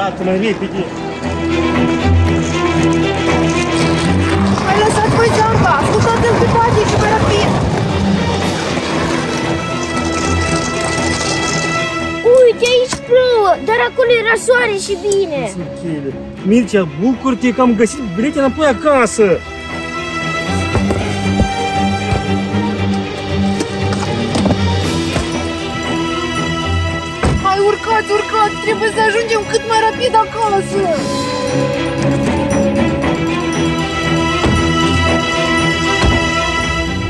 Hai, iau dat mai repede. Ai lăsat voi geamba! Ascultați-l cu toate și mai rapid! Uite, aici plouă, dar acolo era soare și bine. Sunt cheile. Mircea, bucur-te că am găsit bilete înapoi acasă. Urcați, urcați! Trebuie să ajungem cât mai rapid acasă!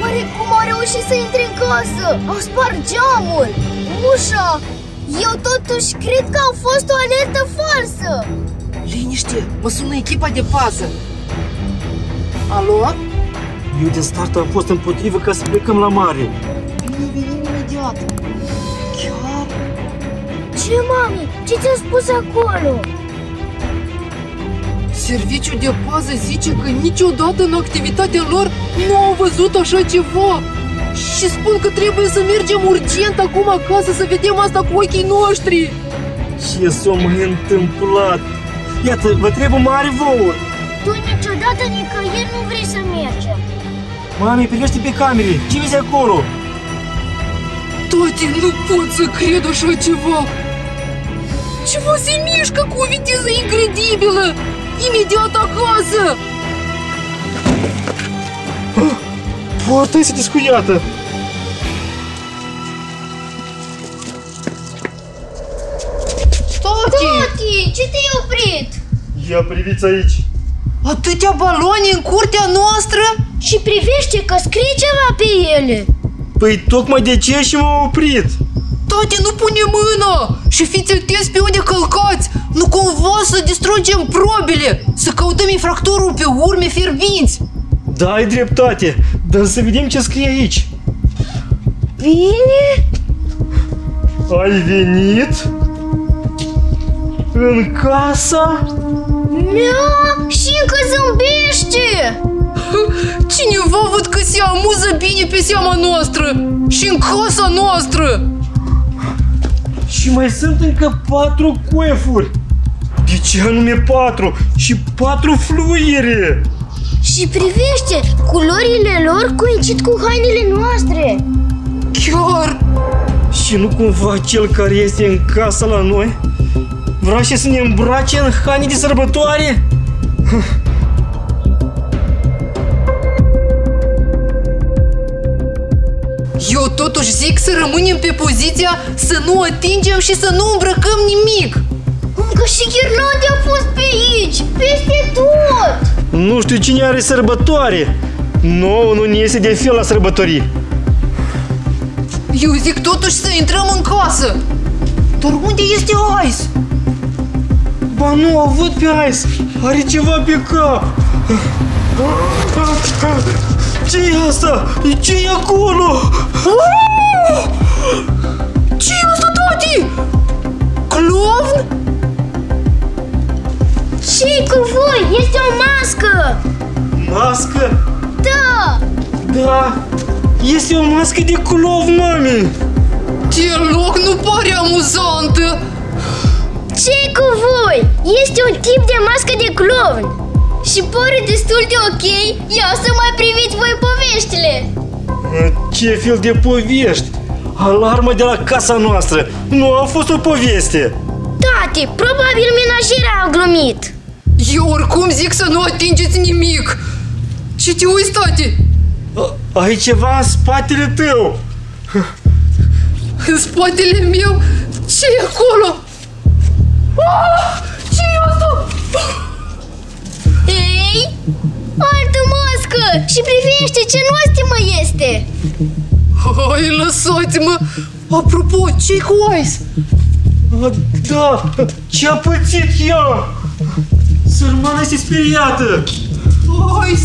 Oare cum au reușit să intre în casă? Au spart geamul, ușa. Eu totuși cred că au fost o alertă falsă. Liniște! Mă sună echipa de pază! Alo? Eu de start am fost împotrivă ca să plecăm la mare. Bine, venim imediat! Chiar? Ce, mami? Ce ți-a spus acolo? Serviciul de pază zice că niciodată în activitatea lor nu au văzut așa ceva! Și spun că trebuie să mergem urgent acum acasă să vedem asta cu ochii noștri! Ce s-a mai întâmplat? Iată, vă trebuie mare vouă. Tu niciodată nicăieri nu vrei să mergem. Mami, privește pe camere. Ce vezi acolo? Tati, nu pot să cred așa ceva! Ceva se mișcă cu o viteză incredibilă! Imediat acasă! Poarta este descuiată. Tati! Tati, ce te-ai oprit? Ia priviți aici. Atâtea balone în curtea noastră? Și privește că scrie ceva pe ele. Păi tocmai de ce și m-am oprit. Tati, nu pune mâna! Și fiți atenți pe unde călcați! Nu cumva să distrugem probele! Să căutăm infractorul pe urme fierbinți! Da, ai dreptate. Dar să vedem ce scrie aici. Bine? Ai venit? În casa? Mea, și încă zâmbește! Cineva văd că se amuză bine pe seama noastră și în casa noastră! Și mai sunt încă patru coefuri. De ce anume patru? Și patru fluiere. Și privește, culorile lor coincid cu hainele noastre. Chiar! Și nu cumva cel care este în casa la noi vrea și să ne îmbrace în haine de sărbătoare? Eu totuși zic să rămânem pe poziția să nu atingem și să nu îmbrăcăm nimic! Încă și ghirlande au fost pe aici, peste tot! Nu știu cine are sărbătoare. Nu, nu ne iese de fel la sărbătorii. Eu zic totuși să intrăm în casă! Dar unde este Ice? Ba nu, o văd pe Ice. Are ceva pe cap. Ce e asta? ce e acolo? ce e asta, tati? Clown? ce cu voi? Este o mască! Mască? Da! Da, este o mască de clov, mami. Deloc nu pare amuzantă! ce cu voi? Este un tip de mască de clown! Și pare destul de ok, ia să mai priviți voi poveștile! Ce fel de povești? Alarma de la casa noastră. Nu a fost o poveste. Tati, probabil menajera a glumit! Eu oricum zic să nu atingeți nimic! Ce te uiți, tati? A- Ai ceva în spatele tău. În spatele meu? ce e acolo? Ah! ce e asta? Ei, altă mască! Și privește ce nostimă este! Hai, lăsați-mă! Apropo, ce cu Ice? A, Da, ce a pățit ea? Sărmana este speriată. Ice,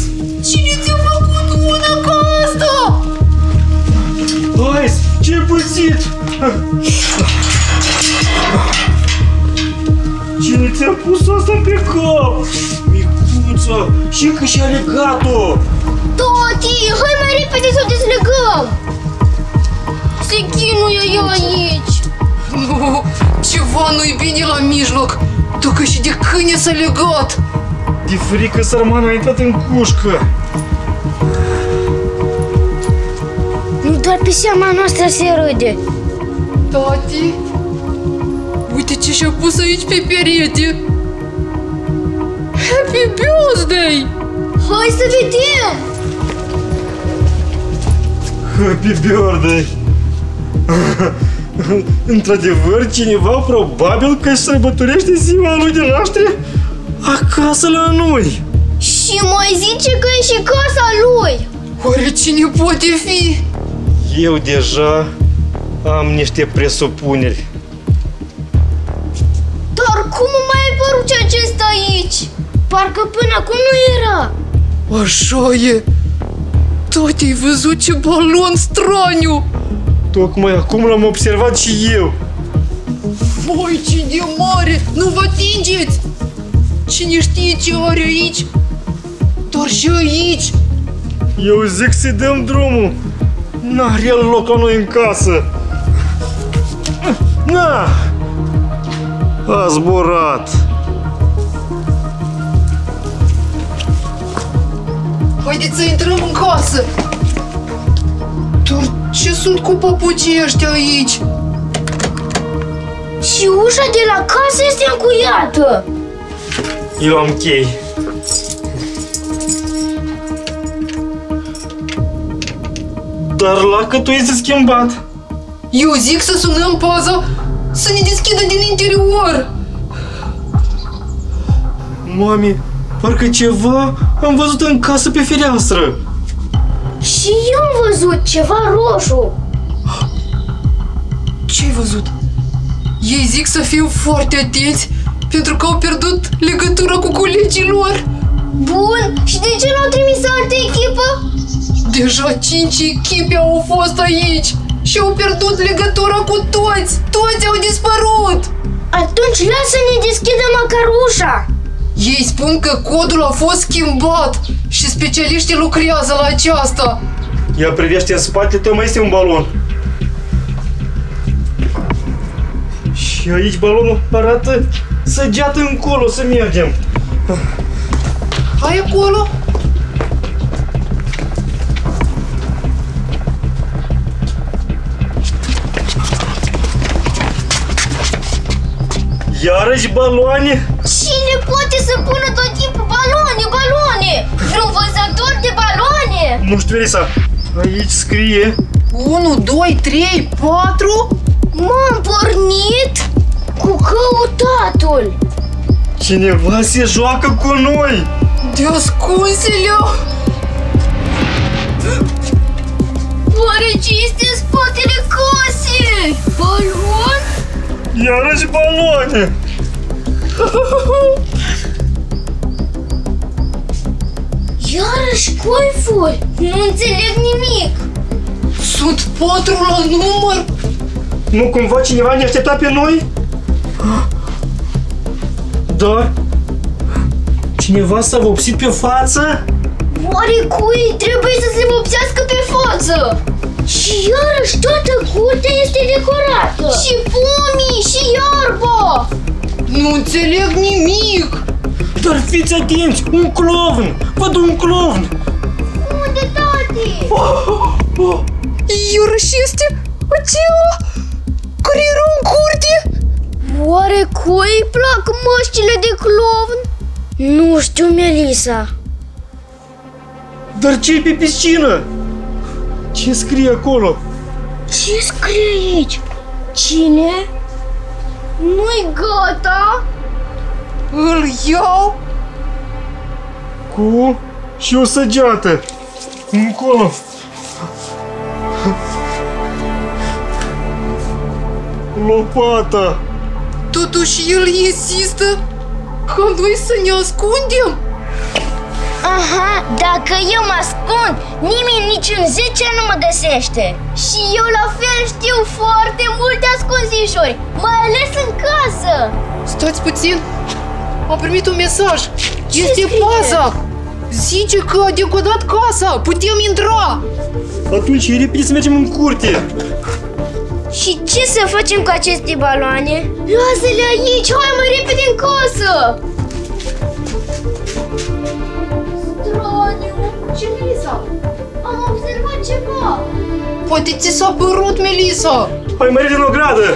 cine ți-a făcut una ca asta? Ice, ce ai pățit? Cine ți-a pus asta pe cap? Micuța, și că și-a legat-o. Tati, hai mai repede să o dezlegăm! Se chinuie ea aici! Nu, Ceva nu-i bine la mijloc. Dacă și de câine s-a legat. De frică sărmana a intrat în cușcă. Nu doar pe seama noastră se râde. Tati, uite ce și-a pus aici pe perete. Happy birthday! Hai să vedem! Happy birthday! Într-adevăr, cineva probabil că își sărbătorește ziua lui de naștere acasă la noi. Și mai zice că e și casa lui. Oare cine poate fi? Eu deja am niște presupuneri. Parcă până acum nu era. Așa e. Tati, ai văzut ce balon straniu? Tocmai acum l-am observat și eu. Voi, ce de mare! Nu vă atingeți! Cine știe ce are aici? Doar și aici! Eu zic să dăm drumul. N-are el loc la noi în casă. Na! A zburat. Haideți să intrăm în casă! Dar ce sunt cu papucii ăștia aici? Și ușa de la casă este încuiată. Eu am chei. Dar lacătul este schimbat. Eu zic să sunăm paza să ne deschidă din interior! Mami, parcă ceva am văzut în casă pe fereastră. Și eu am văzut ceva roșu. Ce-ai văzut? Ei zic să fiu foarte atenți pentru că au pierdut legătura cu colegii lor. Bun, și de ce nu au trimis altă echipă? Deja cinci echipe au fost aici și au pierdut legătura cu toți. Toți au dispărut. Atunci lasă-ne deschidă măcar ușa. Ei spun că codul a fost schimbat și specialiștii lucrează la aceasta. Ia privește în spate, tău mai este un balon. Și aici balonul arată săgeată încolo să mergem. Hai acolo. Iarăși baloane? Cine poate să pună tot timpul baloane, baloane? Vreun vânzător de baloane? Nu știu, Elisa. Aici scrie 1, 2, 3, 4. M-am pornit cu căutatul. Cineva se joacă cu noi. De ascunsele. Oare ce este în spatele casei? Balon? Iarăși baloane. Iarăși coifuri? Nu înțeleg nimic. Sunt patru la număr. Nu cumva cineva ne aștepta pe noi? Da? Cineva s-a vopsit pe față? Oare cui trebuie să se vopsească pe față? Și iarăși toată curtea este decorată. Și pomii, și iarba. Nu înțeleg nimic. Dar fiți atenți, un clovn! Văd un clovn! Unde, tati? Iarăși este acela care era în curte? Oare cui îi plac măștile de clovn? Nu știu, Melisa. Dar ce pe piscină? Ce scrie acolo? Ce scrie aici? Cine? Nu-i gata? Îl iau? Cu și o săgeată. Încolo. Lopata. Totuși el insistă ca noi să ne ascundem? Aha, dacă eu mă ascund, nimeni nici în 10 nu mă găsește. Și eu la fel știu foarte multe ascunzișuri, mai ales în casă. Stați puțin. Am primit un mesaj. Ce este scrie? paza. Zice că a decodat casa. Putem intra. Atunci e repede să mergem în curte. Și ce să facem cu aceste baloane? Lasă-le aici, hai mai repede în casă! Ce Melisa? Am observat ceva! Poate ți s-a părut, Melisa. Hai mai repede în ogradă!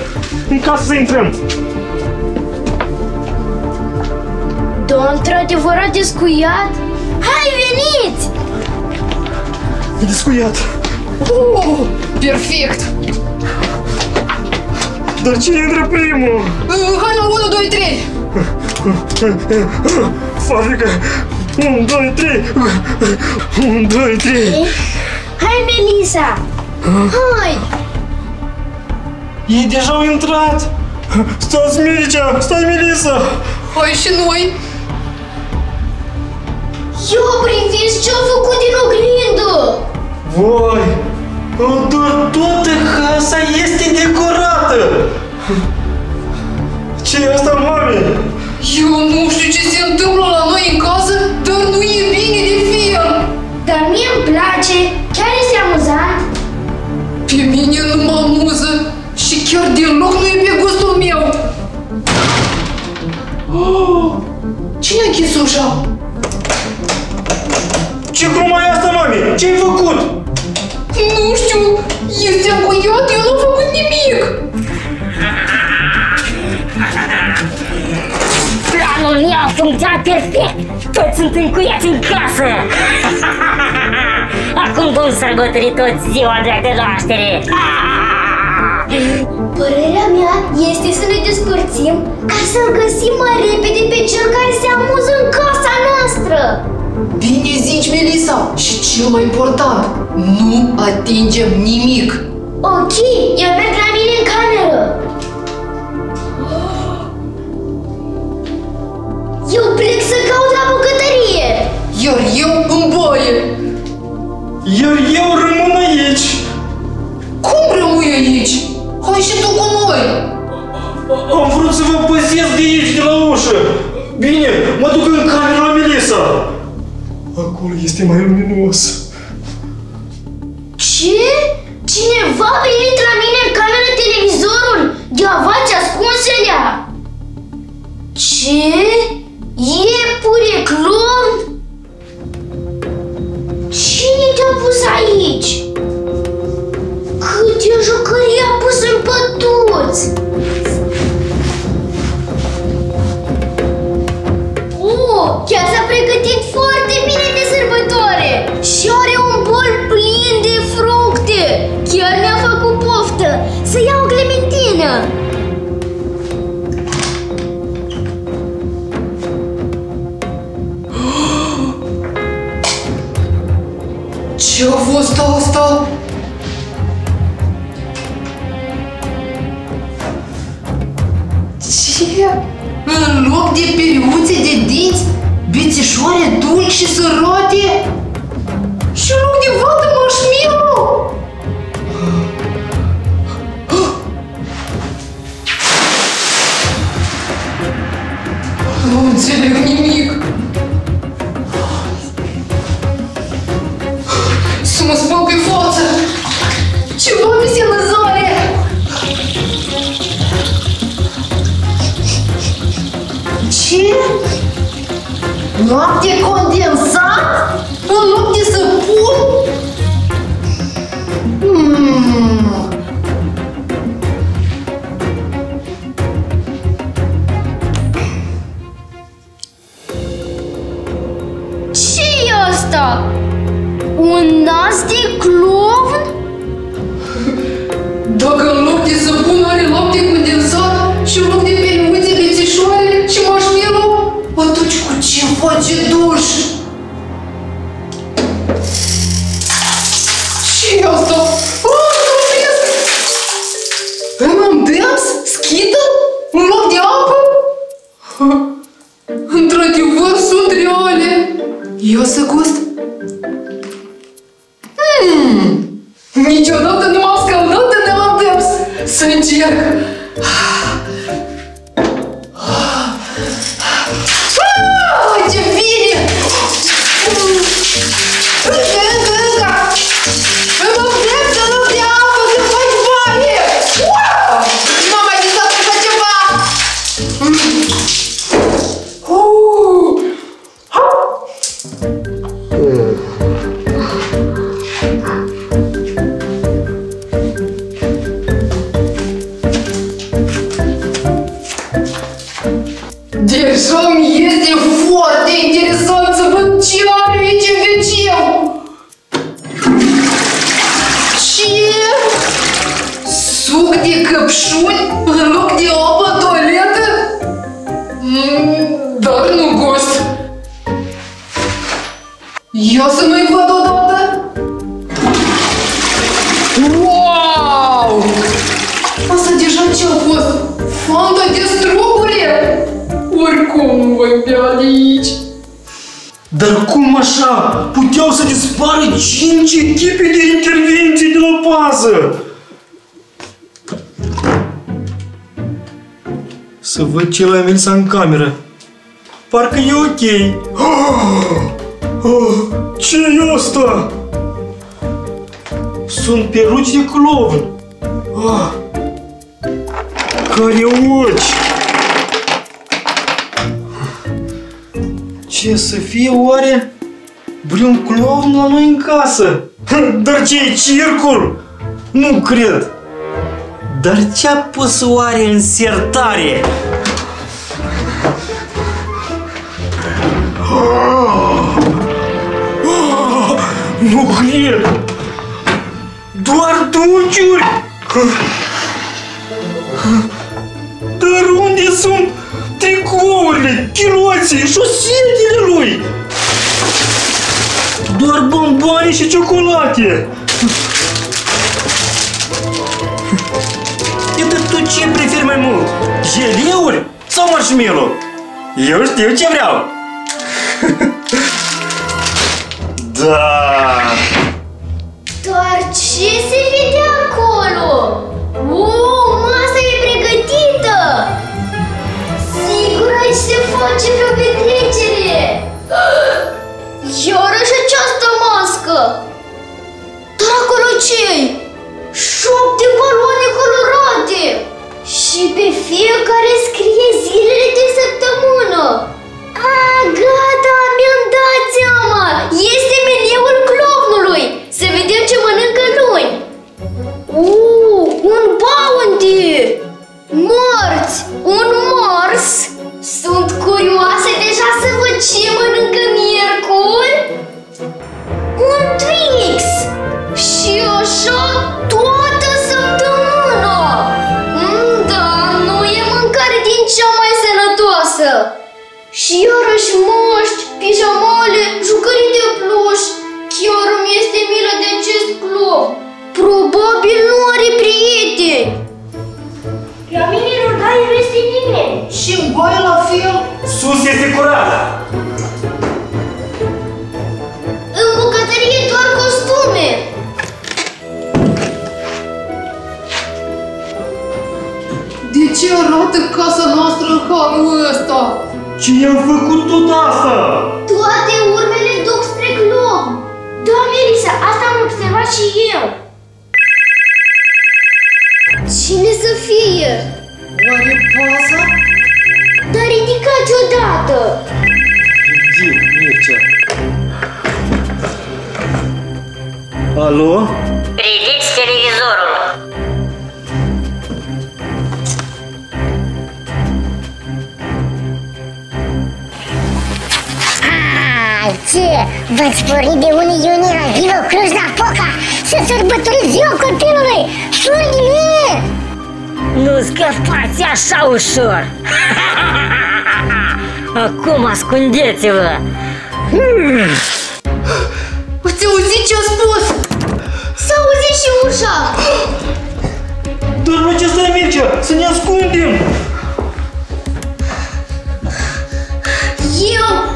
În casă să intrăm! Da, într-adevăr a descuiat? Hai, veniți! E descuiat! Oh, perfect. Dar cine intră primul? Uh, Hai la 1, 2, 3. Fabrica! 1, 2, 3! 1, 2, 3! Hai, Melisa! Hai! Ei deja au intrat! Stați, Mircea! Stai, Melisa! Hai și noi. Eu priviți ce-au făcut din oglindă! Vai! Dar toată casa este decorată! Place, chiar este amuzant. Pe mine nu mă amuză și chiar deloc nu e pe gustul meu. Oh, cine a închis ușa? Ce glumă e asta, mami? Ce-ai făcut? Nu știu, este încuiat, eu nu am făcut nimic. Planul meu a funcționat perfect! Toți sunt încuiați în casă! Acum vom sărbători toți ziua drag de naștere! Părerea mea este să ne despărțim ca să-l găsim mai repede pe cel care se amuză în casa noastră. Bine zici, Melissa, și cel mai important, nu atingem nimic. Ok, eu merg la mine în cameră. Eu plec să caut la bucătărie. Iar eu în baie. Iar eu rămân aici! Cum rămâi aici? Hai și tu cu noi. Am vrut să vă păzesc de aici, de la ușă! Bine, mă duc în cameră la Melisa! Acolo este mai luminos. Ce? Cineva a venit la mine în cameră televizorul? Gheavați ascunselea! Ce? Iepure clon? Cine te-a pus aici? Câte jucării așa? Puteau să dispară cinci echipe de intervenții de la pază! Să văd ce la Melisa în cameră. Parcă e ok. Ce e asta? Sunt peruci de clovn. Ah, Care ochi! Ce să fie oare vreun clown la noi în casă? Dar ce e circul? Nu cred. Dar ce-a pus oare în sertare? Nu cred! Doar dulciuri! Dar unde sunt tricourile, chiloții, șosetele lui? Doar bomboane și ciocolate! Iată tu ce preferi mai mult? Jeleuri sau marshmallow? Eu știu ce vreau! da! Doar ce se vede acolo? Uuu, masa e pregătită! Sigur aici se face vreo petrecere! Iarăși această mască! Dar acolo ce-i? Șapte baloane colorate! Și pe fiecare scrie zilele de săptămână! A, gata, mi-am dat seama! Este meniul clovnului! Să vedem ce mănâncă luni! Uuu, un bounty! Morți! Un mors! Sunt curioasă Oare paza? Dar ridicați odată! Zi, Mircea. Alo? Ridiți televizorul. Ai, ce? V-ați pornit de 1 iunie la Vivo Cluj-Napoca să sărbătoriți ziua copilului! Surghi așa ușor. Acum ascundeți-vă. Ați auzit ce a spus? S-a auzit și ușa! Dar la ce stai, Mircea? Să ne ascundem! Eu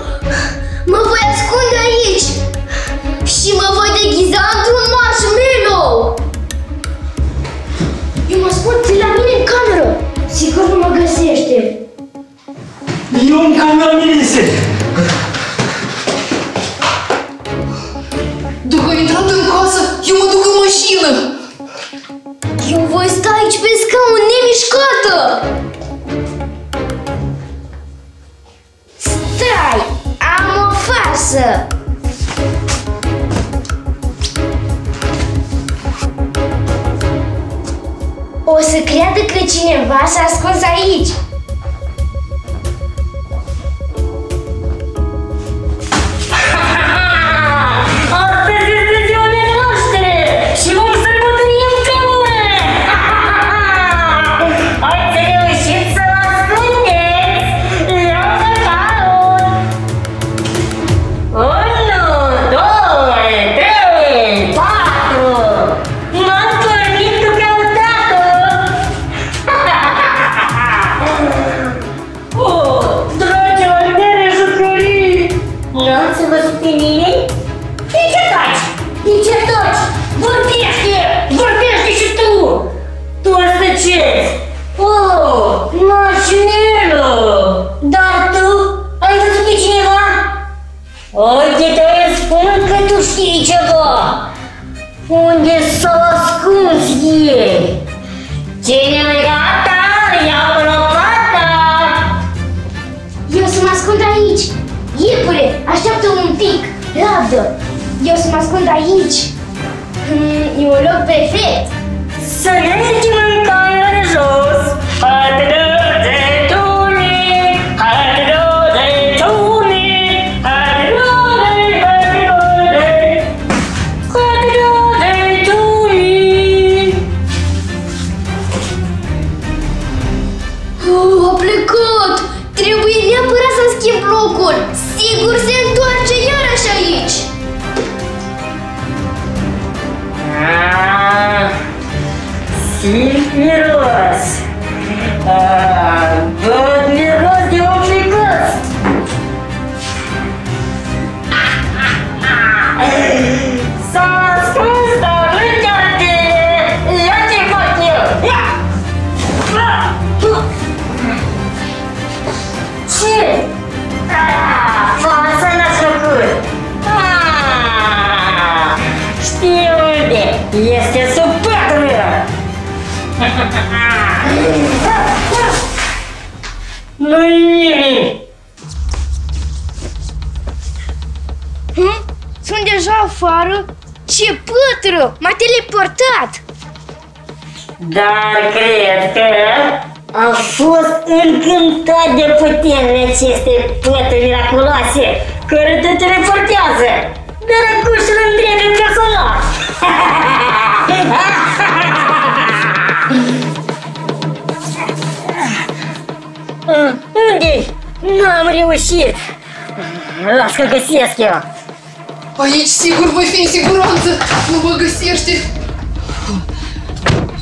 Eu să mă ascund aici. Hmm, e un loc perfect. Să mergem în camera de jos Haide Ah, afară? Ce pătră! M-a teleportat! Dar cred că am fost încântat de puterile acestei pături miraculoase care te teleportează. Dar acum și-l întrebi personal. Unde? N-am reușit. Las că găsesc eu. Aici sigur voi fi în siguranță. Nu mă găsește.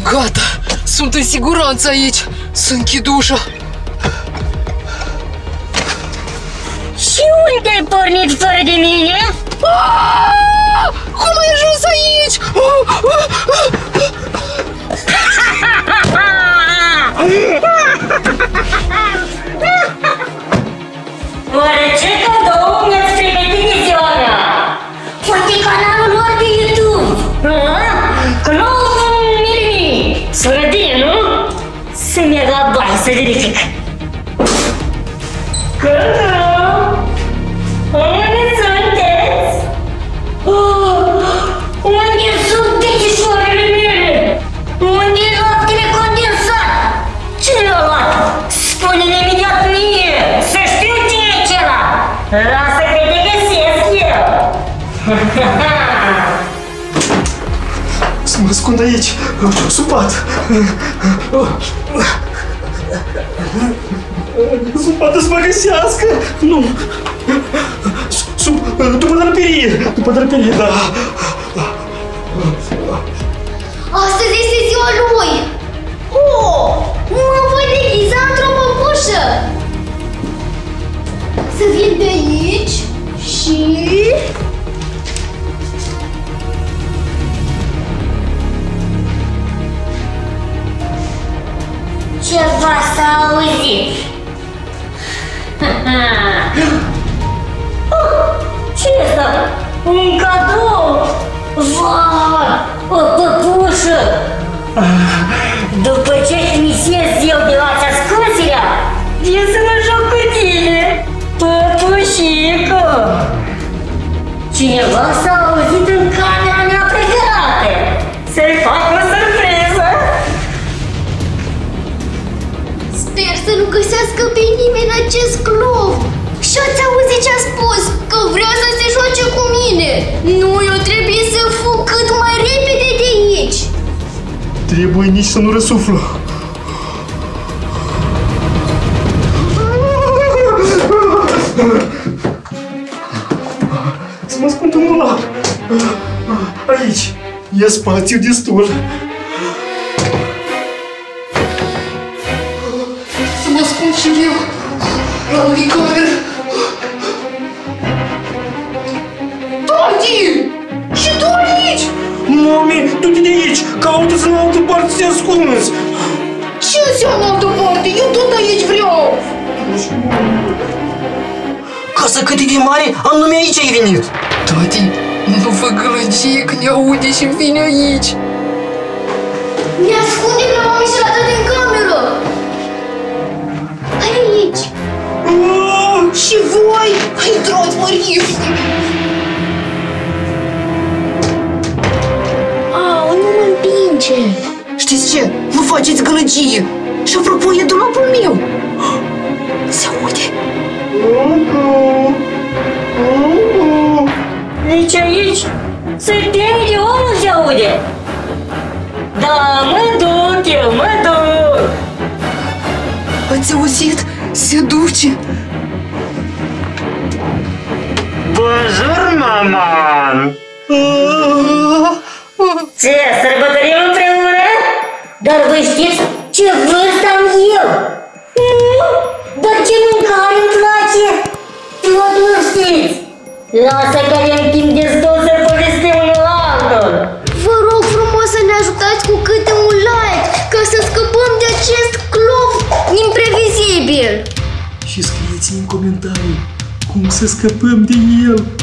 Gata, sunt în siguranță aici. Să închid ușa. Și unde ai pornit fără de mine? Canalul lor pe YouTube! Clown Mini! Sărădie, nu? Să mi-a dat bani să verific. Clown! Unde sunteți? Oh, unde sunt decișoarele mele? Unde e laptele condensat? Cine l-a luat? Spune-ne imediat mie! Să știu cine e acela! Lasă Să mă ascund aici, sub pat. Sub pat să mă găsească. Nu. Sub, după drăperie. După drăperie, da. Astăzi este ziua lui! Oh! Mă voi deghiza într-o păpușă! Să vin de aici și... Ceva s-a auzit! Ce asta? Un cadou? Vai! O păpușă! După ce misez eu de la ascunsirea, vin acest clov. Și ați auzit ce a spus? Că vrea să se joace cu mine. Nu, eu trebuie să fug cât mai repede de aici. Trebuie nici să nu răsuflă. Să mă ascund în ăla. Aici. E spațiu destul. Să mă ascund și eu la lui cameră. Tati! Și tu aici? Mami, du-te de aici! Caută-ți în altă parte să te ascunzi! Ce înseamnă altă parte? Eu tot aici vreau! Casa cât e de mare, am numai aici ai venit! Tati, nu fă gălăgie că ne aude și vine aici. Ne ascundem la mami și la tata în cameră. Și voi? Intrați, mă repede! Au, nu mă împinge. Știți ce? Nu faceți gălăgie! Și apropo, e dulapul meu! Se aude! Nici aici se teme de omul se aude. Da, mă duc eu, mă duc. Ați auzit? Se duce! Bonjour, maman! Ce, sărbătorim împreună? Dar voi știți ce vârstă am eu? Nu? Dar ce mâncare îmi place? Tot nu știți. Lasă că avem timp destul să povestim unul altul. Vă rog frumos să ne ajutați cu câte un like ca să scăpăm de acest clov imprevizibil. Și scrieți în comentarii cum să scăpăm de el!